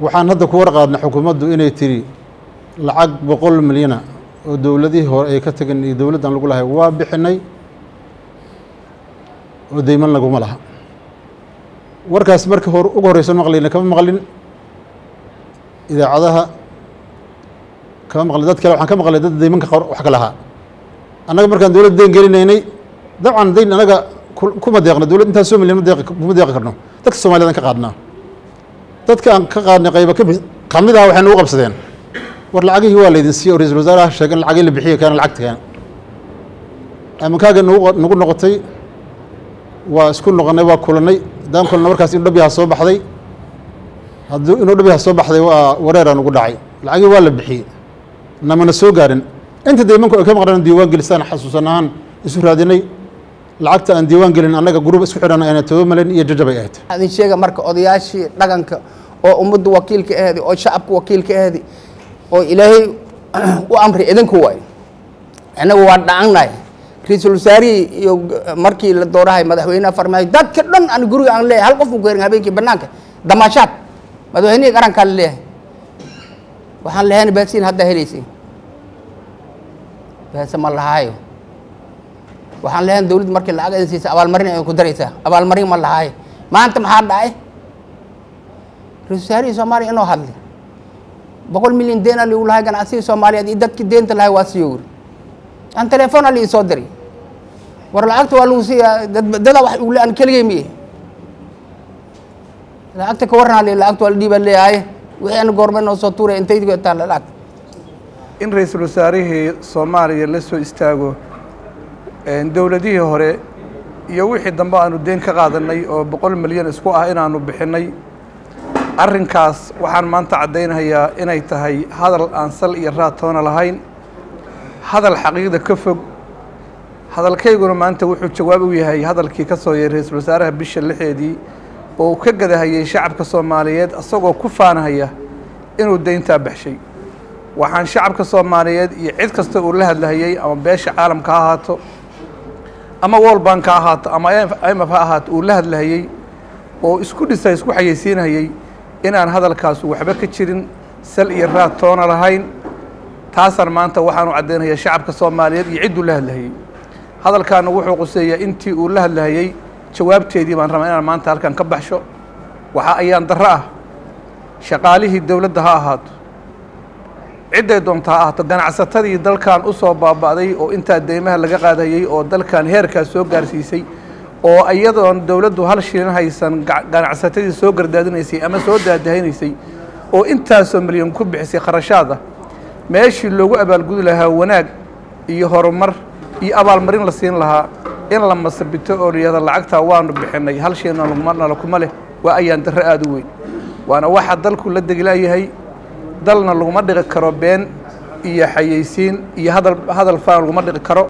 waxaan hadda ku warqaadnay xukuumaddu inay tiri lacag boqol milyana oo dowladihii hore ay ka tageen iyo dowladdan lagu lahay waa bixinay oo deyman laguma laha. Warkaas marka hor ugu horreysan maqlayna kama maqlin idaacadaha kama maqlin dad kale waxaan ka maqlay dad deymanka qor wax ka lahaa. Annaga markaan dowladda deyn gelinaynay dabcan deyn anaga kuma deeqno dowladd intaas soo milyan ma deeqi kuma deeqi karno. Dadka soomaliyadan ka qaadnaa dadka aan ka qaadnay qayba kami ka mid aha waxay nagu qabsadeen. War lacagihii waa laydin siiye oo ra'isul wasaaraha sheegay in lacagii la bixiya kaana lacagta keena amankaaga nagu noqotay waa isku noqonay waa kulanay. Haddaan markaas inu dhabiha soo baxday. Hadduu inuu dhabiha soo baxday waa wareeraa nagu dhacay. Lacagii waa la bixiyey. Namana soo gaarin. Inta deymanku ay ka maqnaan diiwaan gelisaan xasuusan ahaan isu raadinay. Lacagta aan diiwaan gelin annaga gruub isku xidhan ayna toba malyan iyo jajabay ahayd. Sheega marka odayaashii dhaqanka oo ummadda wakiilka ahedi oo shacabka wakiilka ahedi oo ilaahay u amri idinku waay innagu waa dhacannahay ra'iisul wasaarihii iyo markii la doorahay madaxweyneha farmaayo dadka dhan aan guriga aan leeyahay hal qof mu geerin habeenkii banaanka damaashaad madaxweynihii qarankaa la leeyahay. Waxaan lahayn baasiin haddaa helaysin baase ma lahaayo. Waxaan lahayn dawladda markii lacag idin siisa abaalmarin ay ku daraysaa. Abaalmarin ma lahaayo. Maanta maxaa dhacay ra'isul wasaarihii soomaaliya inoo hadlay boqol milyan deena ligu lahay ganacsigii soomaaliyeed iyo dadkii deenta lahay waa siiyo wuri aan telefoona lii soo diray war lacagta waa lagu siiyaa dada wax ule aan keligay miye. Lacagta ka warranaa li lacagta waa la dhiibaa leeyahay. Wixii aan goorma noo soo tuuray intay taalla lacagta in ra'iisul wasaarihii soomaaliya la soo istaago dowladihii hore iyo wixii dambe aanu deen ka qaadanay oo boqol milyan isku ah inaanu bixinay arrinkaas waxaan maanta caddaynayaa inay tahay hadal aan sal iyo raad toona lahayn. Hadal xaqiiqda ka fog hadalkayguna maanta wuxuu jawaab u yahay hadalkii ka soo yeeray ra'iisul wasaaraha bisha lixeedii oo uu ka gadahayay shacabka soomaaliyeed isagoo ku faanahaya inuu deyntaa baxshay. Waxaan shacabka soomaaliyeed iyo cid kasta uu la hadlahayey ama beesha caalamka ha ahaato ama world bank ha ahaato ama imf ha ahaato uu la hadlahayey oo isku dhisa isku xayeysiinahayey inaan hadalkaasu waxba ka jirin sal iyo raad toona lahayn. Taasaan maanta waxaanu caddaynayaa shacabka soomaaliyeed iyo cidduu la hadlahayey. Hadalkaana wuxuu quseeyaa intii uu la hadlahayey jawaabteedii baan rabaa inaan maanta halkan ka baxsho. Waxa ayaan darro ah. Shaqaalihii dowladda ha ahaato. Cidday doonta ha ahaato. Ganacsatadii dalkan u soo baaba'day oo intaa deymaha laga qaadayey oo dalkan heerkaas soo gaarsiisay oo iyadoon dowladdu hal shilin haysan ganacsatadii soo gardaadinaysay ama soo daadahaynaysay oo intaasoo milyan ku bixisay kharashaada meeshii loogu abaalgudi lahaa wanaag iyo horumar iyo abaalmarin la siin lahaa in la masabito oo layihahdo lacagtaa waanu bixinay hal shayna nala kuma leh waa ayaan darro aada u weyn. Waana waxa dalku la degilaayahay dalna laguma dhiqi karo been iyo xayeysiin iyo hadal hadal faan laguma dhiqi karo